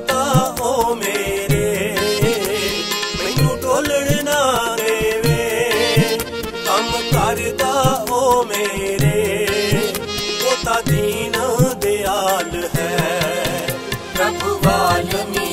ਕਰਦਾ ਓ ਮੇਰੇ। ਮੈਨੂੰ ਢੋਲਣ ਕੰਮ ਕਰਦਾ ਓ ਮੇਰੇ। ਉਹ ਦੀਨ ਦਿਆਲ ਹੈ। ਪ੍ਰਭ ਵਾਲਮੀ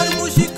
ਮੇਰੀ ਹਰ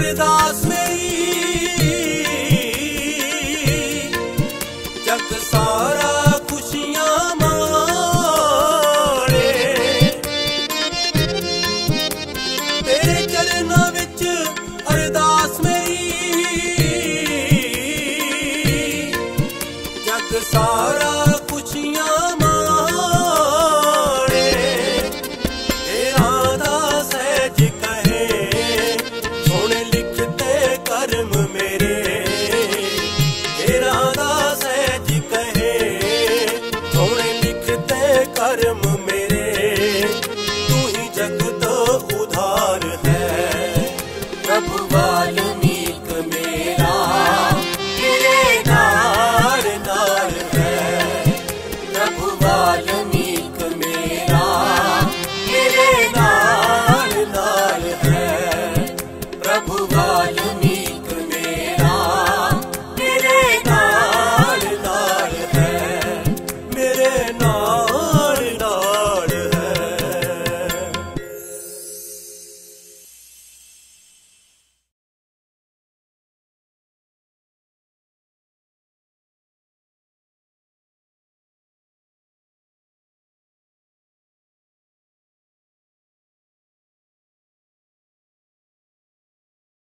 pedaço Olha, mamei